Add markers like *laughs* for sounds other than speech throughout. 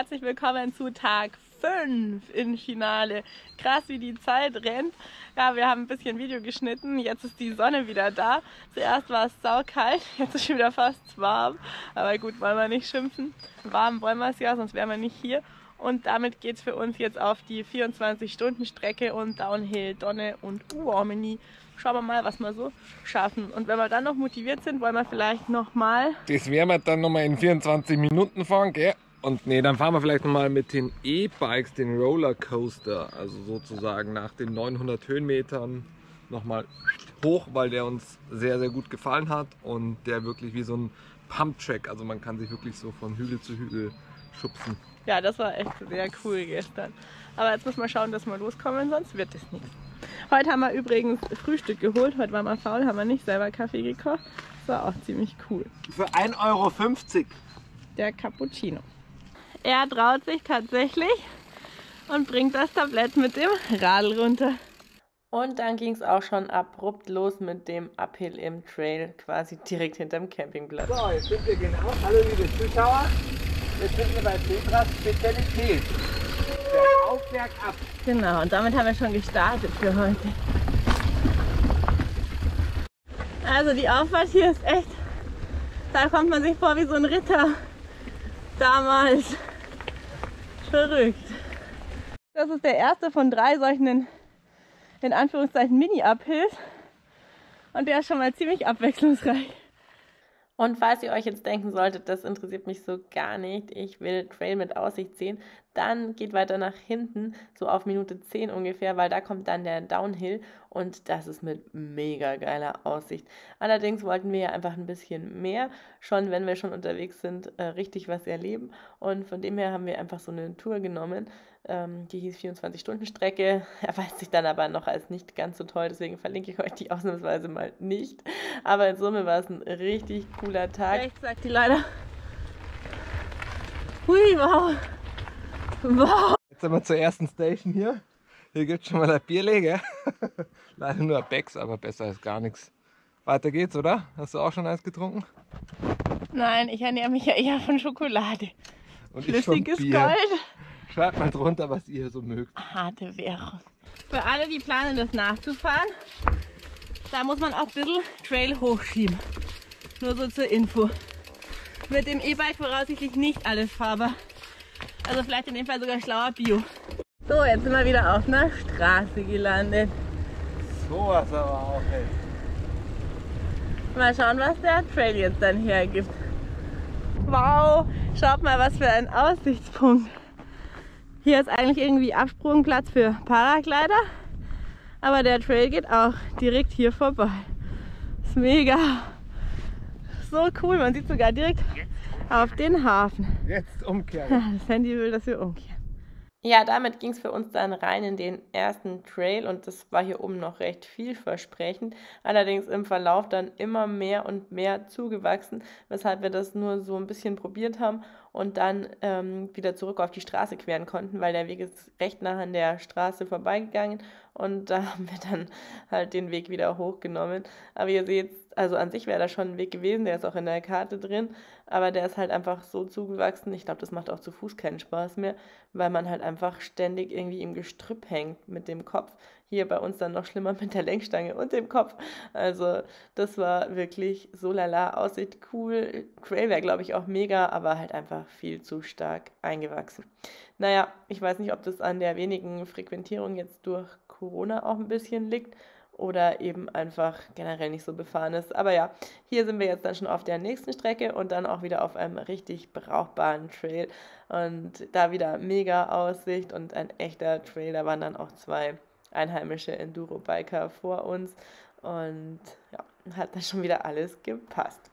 Herzlich willkommen zu Tag 5 im Finale. Krass, wie die Zeit rennt. Ja, wir haben ein bisschen Video geschnitten. Jetzt ist die Sonne wieder da. Zuerst war es saukalt, *laughs* jetzt ist schon wieder fast warm. Aber gut, wollen wir nicht schimpfen. Warm wollen wir es ja, sonst wären wir nicht hier. Und damit geht es für uns jetzt auf die 24-Stunden-Strecke und Downhill, Donne und Uomini. Schauen wir mal, was wir so schaffen. Und wenn wir dann noch motiviert sind, wollen wir vielleicht nochmal. Das werden wir dann nochmal in 24 Minuten fahren, gell? Und nee, dann fahren wir vielleicht nochmal mit den E-Bikes den Rollercoaster. Also sozusagen nach den 900 Höhenmetern nochmal hoch, weil der uns sehr, sehr gut gefallen hat. Und der wirklich wie so ein Pump-Track. Also man kann sich wirklich so von Hügel zu Hügel schubsen. Ja, das war echt sehr cool gestern. Aber jetzt müssen wir schauen, dass wir loskommen, sonst wird es nichts. Heute haben wir übrigens Frühstück geholt. Heute war mal faul, haben wir nicht selber Kaffee gekocht. Das war auch ziemlich cool. Für 1,50 Euro. Der Cappuccino. Er traut sich tatsächlich und bringt das Tablett mit dem Radl runter. Und dann ging es auch schon abrupt los mit dem Uphill im Trail, quasi direkt hinterm Campingplatz. So, jetzt sind wir genau. Hallo liebe Zuschauer. Jetzt sind wir bei Petras Spezialität. Bergauf, bergab. Genau, und damit haben wir schon gestartet für heute. Also die Auffahrt hier ist echt, da kommt man sich vor wie so ein Ritter damals. Verrückt. Das ist der erste von drei solchen, in Anführungszeichen, Mini-Uphills. Und der ist schon mal ziemlich abwechslungsreich. Und falls ihr euch jetzt denken solltet, das interessiert mich so gar nicht, ich will Trail mit Aussicht sehen, dann geht weiter nach hinten, so auf Minute 10 ungefähr, weil da kommt dann der Downhill und das ist mit mega geiler Aussicht. Allerdings wollten wir ja einfach ein bisschen mehr, schon wenn wir schon unterwegs sind, äh, richtig was erleben und von dem her haben wir einfach so eine Tour genommen, ähm, die hieß 24-Stunden-Strecke, *laughs* erweist sich dann aber noch als nicht ganz so toll, deswegen verlinke ich euch die ausnahmsweise mal nicht. Aber in Summe war es ein richtig cooler Tag. Rechts sagt die leider. Hui, wow. Wow. Jetzt sind wir zur ersten Station hier. Hier gibt es schon mal ein Bierlege. *laughs* Leider nur ein Becks, aber besser als gar nichts. Weiter geht's, oder? Hast du auch schon eins getrunken? Nein, ich ernähre mich ja eher von Schokolade. Und Flüssiges. Gold. Schreibt mal drunter, was ihr so mögt. Harte Währung. Für alle, die planen, das nachzufahren, da muss man auch ein bisschen Trail hochschieben. Nur so zur Info. Mit dem E-Bike voraussichtlich nicht alles fahrbar. Also vielleicht in dem Fall sogar schlauer Bio. So, jetzt sind wir wieder auf einer Straße gelandet. Sowas aber auch, ey. Mal schauen, was der Trail jetzt dann hergibt. Wow, schaut mal, was für ein Aussichtspunkt. Hier ist eigentlich irgendwie Absprungplatz für Paraglider, aber der Trail geht auch direkt hier vorbei. Ist mega. So cool, man sieht sogar direkt auf den Hafen. Jetzt umkehren. *laughs* Das Handy will, dass wir umkehren. Ja, damit ging es für uns dann rein in den ersten Trail und das war hier oben noch recht vielversprechend. Allerdings im Verlauf dann immer mehr und mehr zugewachsen, weshalb wir das nur so ein bisschen probiert haben und dann ähm, wieder zurück auf die Straße queren konnten, weil der Weg ist recht nah an der Straße vorbeigegangen und da *laughs* haben wir dann halt den Weg wieder hochgenommen. Aber ihr seht, also an sich wäre da schon ein Weg gewesen, der ist auch in der Karte drin, aber der ist halt einfach so zugewachsen. Ich glaube, das macht auch zu Fuß keinen Spaß mehr, weil man halt einfach ständig irgendwie im Gestrüpp hängt mit dem Kopf. Hier bei uns dann noch schlimmer mit der Lenkstange und dem Kopf. Also das war wirklich so lala, Aussicht cool. Trail wäre, glaube ich, auch mega, aber halt einfach viel zu stark eingewachsen. Naja, ich weiß nicht, ob das an der wenigen Frequentierung jetzt durch Corona auch ein bisschen liegt oder eben einfach generell nicht so befahren ist. Aber ja, hier sind wir jetzt dann schon auf der nächsten Strecke und dann auch wieder auf einem richtig brauchbaren Trail. Und da wieder mega Aussicht und ein echter Trail. Da waren dann auch zwei einheimische Enduro-Biker vor uns und ja, hat da schon wieder alles gepasst.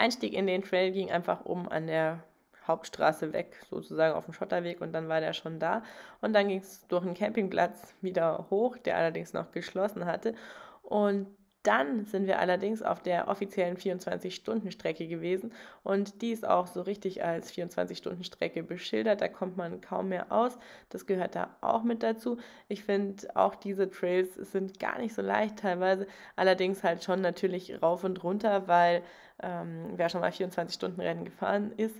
Einstieg in den Trail ging einfach um an der Hauptstraße weg, sozusagen auf dem Schotterweg und dann war der schon da. Und dann ging es durch einen Campingplatz wieder hoch, der allerdings noch geschlossen hatte. Und dann sind wir allerdings auf der offiziellen 24-Stunden-Strecke gewesen und die ist auch so richtig als 24-Stunden-Strecke beschildert. Da kommt man kaum mehr aus. Das gehört da auch mit dazu. Ich finde auch diese Trails sind gar nicht so leicht teilweise, allerdings halt schon natürlich rauf und runter, weil ähm, wer schon mal 24-Stunden-Rennen gefahren ist,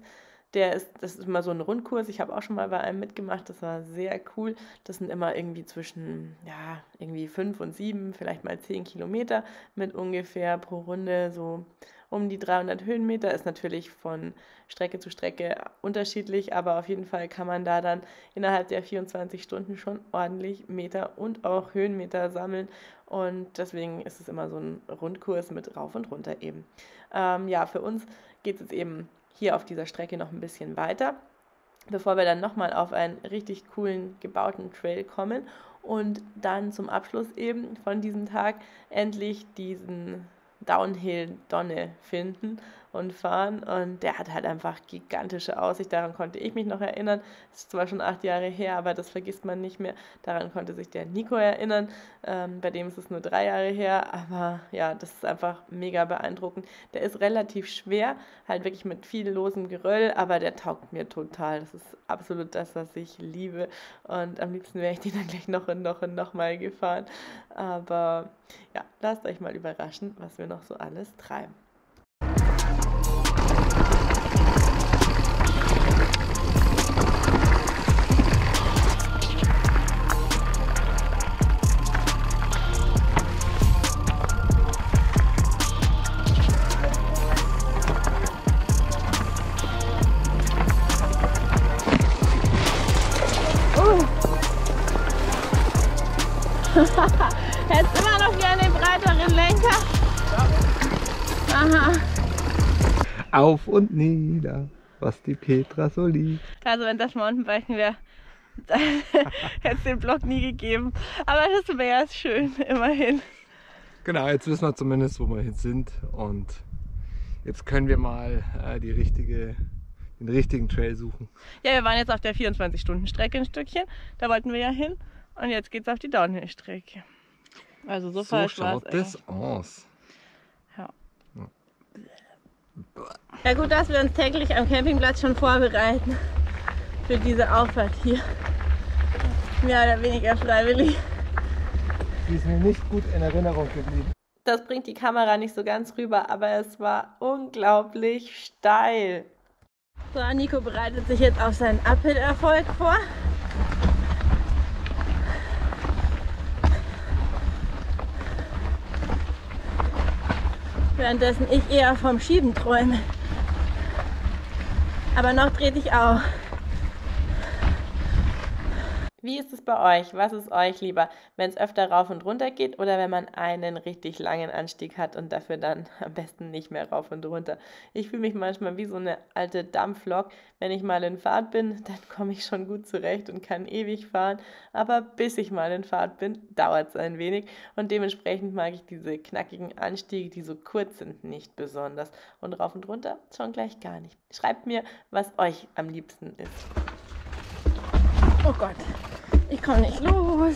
der ist, das ist immer so ein Rundkurs. Ich habe auch schon mal bei einem mitgemacht. Das war sehr cool. Das sind immer irgendwie zwischen, ja, irgendwie fünf und sieben, vielleicht mal zehn Kilometer mit ungefähr pro Runde so um die 300 Höhenmeter. Ist natürlich von Strecke zu Strecke unterschiedlich, aber auf jeden Fall kann man da dann innerhalb der 24 Stunden schon ordentlich Meter und auch Höhenmeter sammeln. Und deswegen ist es immer so ein Rundkurs mit rauf und runter eben. Ähm, ja, für uns geht es eben hier auf dieser Strecke noch ein bisschen weiter, bevor wir dann nochmal auf einen richtig coolen gebauten Trail kommen und dann zum Abschluss eben von diesem Tag endlich diesen Downhill Donne finden und fahren. Und der hat halt einfach gigantische Aussicht. Daran konnte ich mich noch erinnern. Das ist zwar schon acht Jahre her, aber das vergisst man nicht mehr. Daran konnte sich der Nico erinnern. Ähm, bei dem ist es nur drei Jahre her. Aber ja, das ist einfach mega beeindruckend. Der ist relativ schwer, halt wirklich mit viel losem Geröll, aber der taugt mir total. Das ist absolut das, was ich liebe. Und am liebsten wäre ich den dann gleich noch und noch und noch mal gefahren. Aber ja, lasst euch mal überraschen, was wir noch so alles treiben. Auf und nieder, was die Petra so liebt. Also wenn das Mountainbiken wäre, *laughs* hätte es den Block nie gegeben. Aber das wäre schön, immerhin. Genau, jetzt wissen wir zumindest, wo wir hin sind und jetzt können wir mal äh, die richtige, den richtigen Trail suchen. Ja, wir waren jetzt auf der 24-Stunden-Strecke ein Stückchen. Da wollten wir ja hin. Und jetzt geht's auf die Downhill-Strecke. Also so, So falsch schaut es das aus. Ja. ja gut, dass wir uns täglich am Campingplatz schon vorbereiten für diese Auffahrt hier. Mehr oder weniger freiwillig. Die ist mir nicht gut in Erinnerung geblieben. Das bringt die Kamera nicht so ganz rüber, aber es war unglaublich steil. So, Nico bereitet sich jetzt auf seinen Uphill-Erfolg vor. Währenddessen ich eher vom Schieben träume. Aber noch dreht ich auch. Wie ist es bei euch? Was ist euch lieber, wenn es öfter rauf und runter geht oder wenn man einen richtig langen Anstieg hat und dafür dann *laughs* am besten nicht mehr rauf und runter? Ich fühle mich manchmal wie so eine alte Dampflok. Wenn ich mal in Fahrt bin, *laughs* dann komme ich schon gut zurecht und kann ewig fahren. Aber bis ich mal in Fahrt bin, dauert es ein wenig und dementsprechend mag ich diese knackigen Anstiege, die so kurz sind, nicht besonders. Und rauf und runter schon gleich gar nicht. Schreibt mir, was euch am liebsten ist. Oh Gott, ich komme nicht los.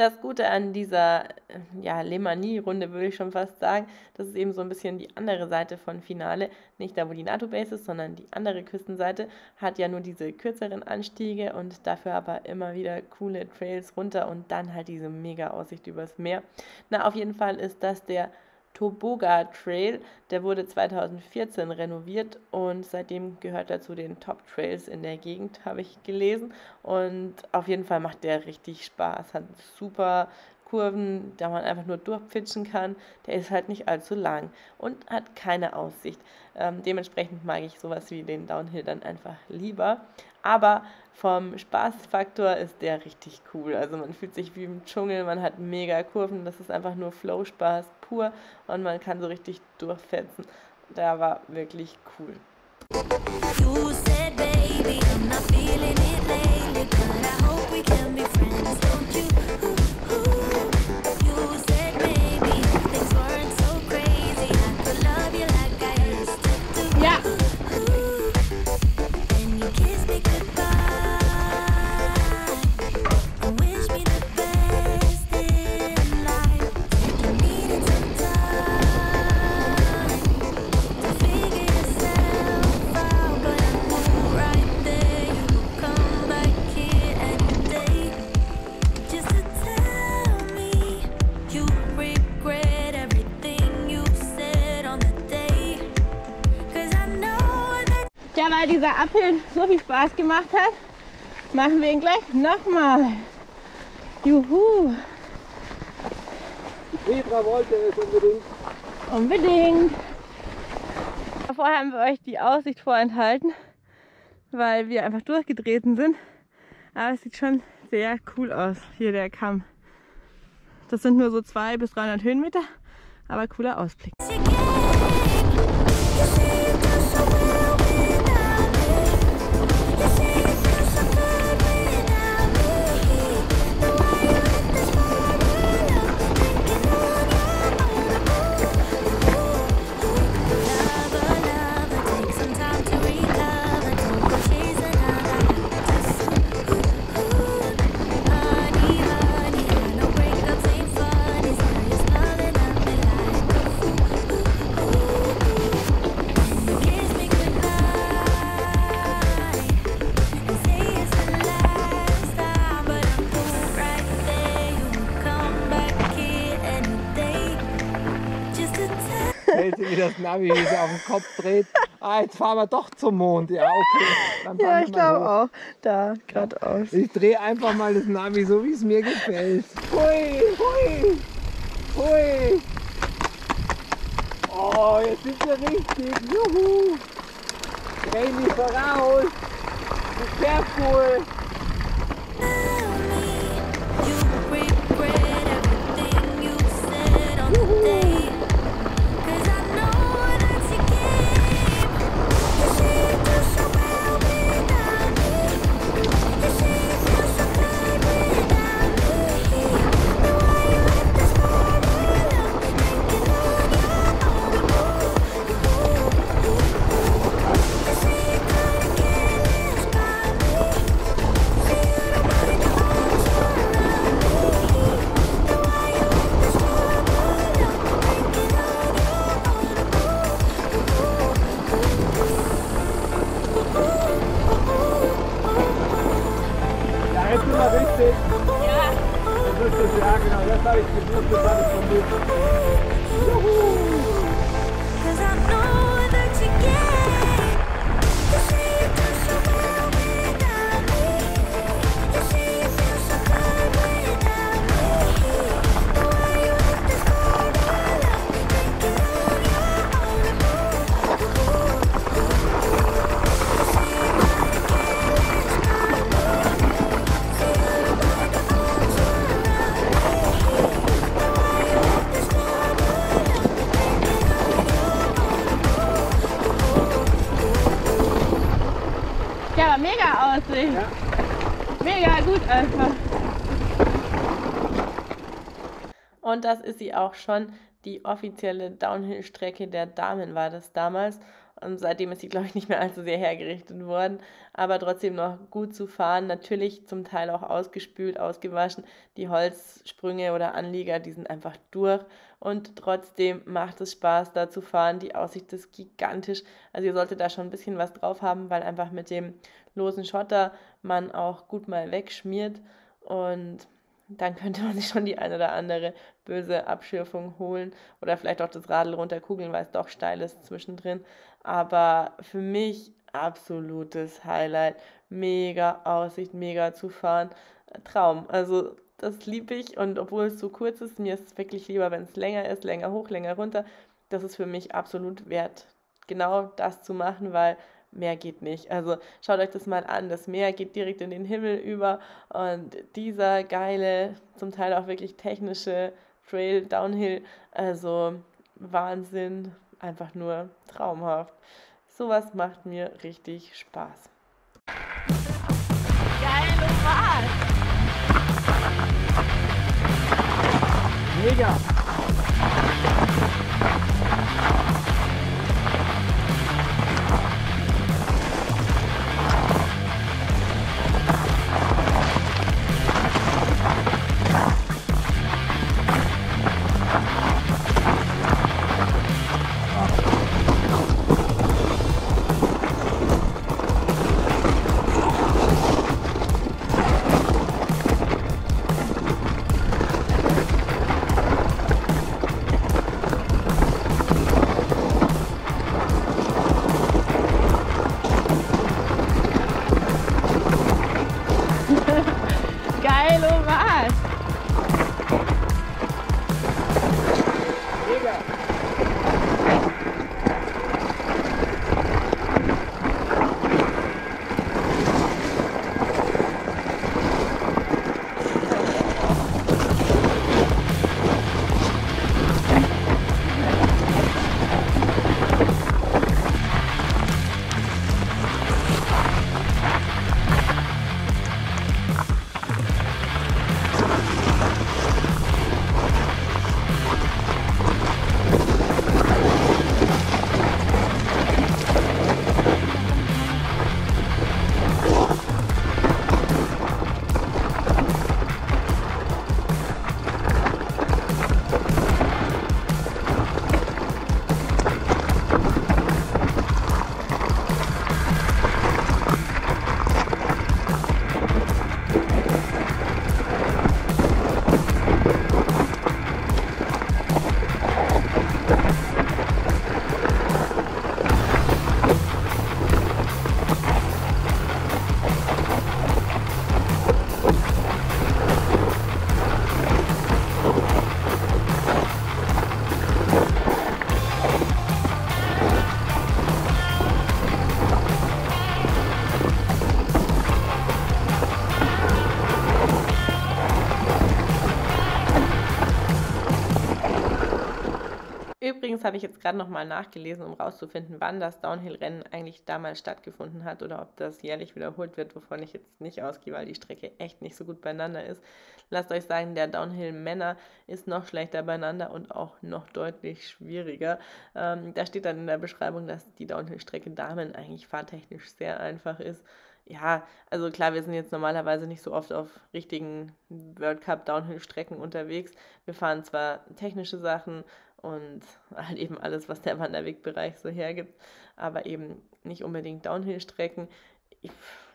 Das Gute an dieser äh, ja, Lemanie-Runde würde ich schon fast sagen, das ist eben so ein bisschen die andere Seite von Finale. Nicht da, wo die NATO-Base ist, sondern die andere Küstenseite hat ja nur diese kürzeren Anstiege und dafür aber immer wieder coole Trails runter und dann halt diese mega Aussicht übers Meer. Na, auf jeden Fall ist das der Toboga Trail. Der wurde 2014 renoviert und seitdem gehört er zu den Top Trails in der Gegend, habe ich gelesen. Und auf jeden Fall macht der richtig Spaß. Hat super Kurven, da man einfach nur durchpitchen kann. Der ist halt nicht allzu lang und hat keine Aussicht. Ähm, dementsprechend mag ich sowas wie den Downhill dann einfach lieber. Aber vom Spaßfaktor ist der richtig cool. Also man fühlt sich wie im Dschungel, man hat mega Kurven, das ist einfach nur Flow-Spaß pur und man kann so richtig durchfetzen. Der war wirklich cool. You said, baby, I'm not feeling it lately, weil dieser Apfel so viel Spaß gemacht hat, machen wir ihn gleich nochmal. Juhu! Petra wollte es unbedingt. Unbedingt! Vorher haben wir euch die Aussicht vorenthalten, weil wir einfach durchgetreten sind. Aber es sieht schon sehr cool aus, hier der Kamm. Das sind nur so 200 bis 300 Höhenmeter, aber cooler Ausblick. Navi sich auf den Kopf dreht. *laughs* Ah, jetzt fahren wir doch zum Mond. Ja, okay. ja, ich glaube auch. Da, geradeaus. Ich drehe einfach mal das Navi so, wie es mir gefällt. Hui, hui, hui. Oh, jetzt sind wir richtig. Juhu. Dreh mich voraus. Careful. Ja. Mega gut einfach. Und das ist sie auch schon. Die offizielle Downhill-Strecke der Damen war das damals. Und seitdem ist sie, glaube ich, nicht mehr allzu sehr hergerichtet worden. Aber trotzdem noch gut zu fahren. Natürlich zum Teil auch ausgespült, ausgewaschen. Die Holzsprünge oder Anlieger, die sind einfach durch. Und trotzdem macht es Spaß, da zu fahren. Die Aussicht ist gigantisch. Also ihr solltet da schon ein bisschen was drauf haben, weil einfach mit dem losen Schotter man auch gut mal wegschmiert. Und dann könnte man sich schon die eine oder andere böse Abschürfung holen oder vielleicht auch das Radl runterkugeln, weil es doch steil ist zwischendrin. Aber für mich absolutes Highlight. Mega Aussicht, mega zu fahren. Traum. Also Das liebe ich und obwohl es so kurz ist, mir ist es wirklich lieber, wenn es länger ist, länger hoch, länger runter. Das ist für mich absolut wert, genau das zu machen, weil mehr geht nicht. Also schaut euch das mal an. Das Meer geht direkt in den Himmel über und dieser geile, zum Teil auch wirklich technische Trail, Downhill, also Wahnsinn, einfach nur traumhaft. Sowas macht mir richtig Spaß. Geil, du warst! Mega! Übrigens habe ich jetzt gerade nochmal nachgelesen, um rauszufinden, wann das Downhill-Rennen eigentlich damals stattgefunden hat oder ob das jährlich wiederholt wird, wovon ich jetzt nicht ausgehe, weil die Strecke echt nicht so gut beieinander ist. Lasst euch sagen, der Downhill-Männer ist noch schlechter beieinander und auch noch deutlich schwieriger. Ähm, da steht dann in der Beschreibung, dass die Downhill-Strecke Damen eigentlich fahrtechnisch sehr einfach ist ja, also klar, wir sind jetzt normalerweise nicht so oft auf richtigen World Cup Downhill-Strecken unterwegs. Wir fahren zwar technische Sachen und halt eben alles, was der Wanderwegbereich so hergibt, aber eben nicht unbedingt Downhill-Strecken.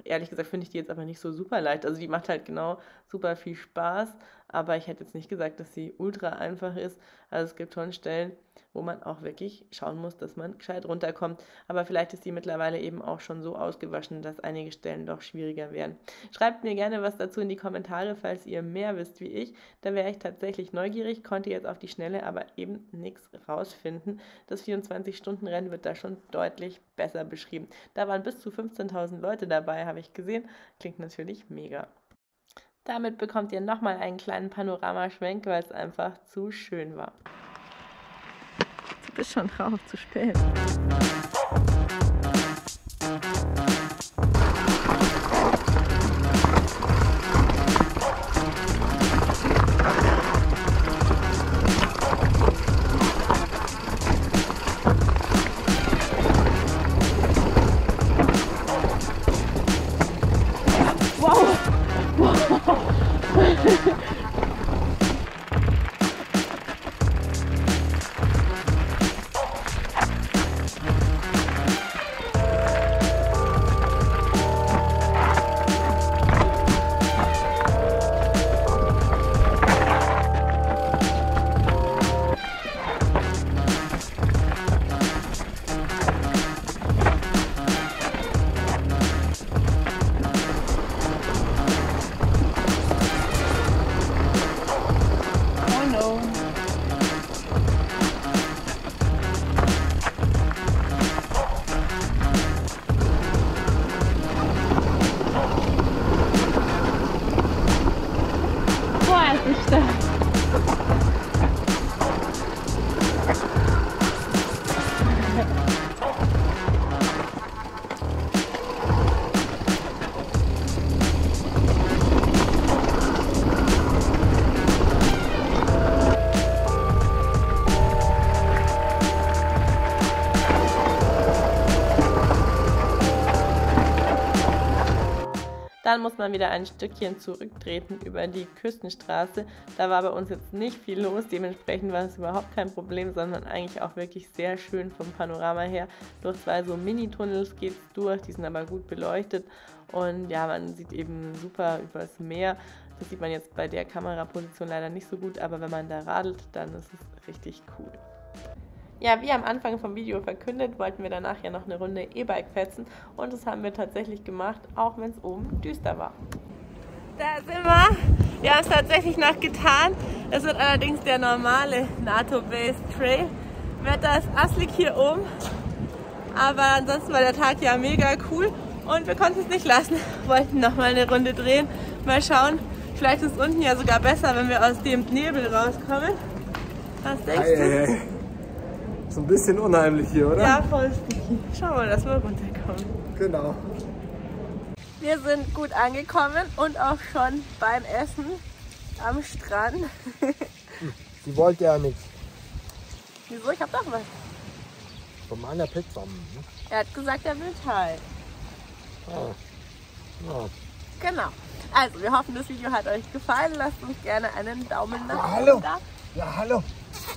Ehrlich gesagt finde ich die jetzt aber nicht so super leicht. Also die macht halt genau super viel Spaß, aber ich hätte jetzt nicht gesagt, dass sie ultra einfach ist. Also es gibt schon Stellen, wo man auch wirklich schauen muss, dass man gescheit runterkommt. Aber vielleicht ist die mittlerweile eben auch schon so ausgewaschen, dass einige Stellen doch schwieriger werden. Schreibt mir gerne was dazu in die Kommentare, falls ihr mehr wisst wie ich. Da wäre ich tatsächlich neugierig, konnte jetzt auf die Schnelle aber eben nichts rausfinden. Das 24-Stunden-Rennen wird da schon deutlich besser beschrieben. Da waren bis zu 15.000 Leute dabei, habe ich gesehen. Klingt natürlich mega. Damit bekommt ihr nochmal einen kleinen Panoramaschwenk, weil es einfach zu schön war. Du bist schon drauf, zu spät. Dann muss man wieder ein Stückchen zurücktreten über die Küstenstraße. Da war bei uns jetzt nicht viel los, dementsprechend war es überhaupt kein Problem, sondern eigentlich auch wirklich sehr schön vom Panorama her. Durch zwei so Mini-Tunnels geht es durch, die sind aber gut beleuchtet und ja, man sieht eben super übers Meer. Das sieht man jetzt bei der Kameraposition leider nicht so gut, aber wenn man da radelt, dann ist es richtig cool. Ja, wie am Anfang vom Video verkündet, wollten wir danach ja noch eine Runde E-Bike fetzen und das haben wir tatsächlich gemacht, auch wenn es oben düster war. Da sind wir. Wir haben es tatsächlich noch getan. Es wird allerdings der normale NATO-Based Trail. Wetter ist asslig hier oben, aber ansonsten war der Tag ja mega cool und wir konnten es nicht lassen. *laughs* Wollten noch mal eine Runde drehen, mal schauen. Vielleicht ist es unten ja sogar besser, wenn wir aus dem Nebel rauskommen. Was denkst du? ei, ei. So ein bisschen unheimlich hier, oder? Ja, voll sticky. Schauen wir, dass wir runterkommen. Genau. Wir sind gut angekommen und auch schon beim Essen am Strand. *laughs* Sie wollte ja nichts Wieso? Ich hab doch was. von meiner Pizza. Er hat gesagt, er will Teil. Ah. Ja. Genau. Also, wir hoffen, das Video hat euch gefallen. Lasst uns gerne einen Daumen nach Ja, oben da. ja, hallo.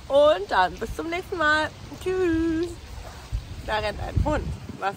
Und dann bis zum nächsten Mal. Tschüss. Da rennt ein Hund. Was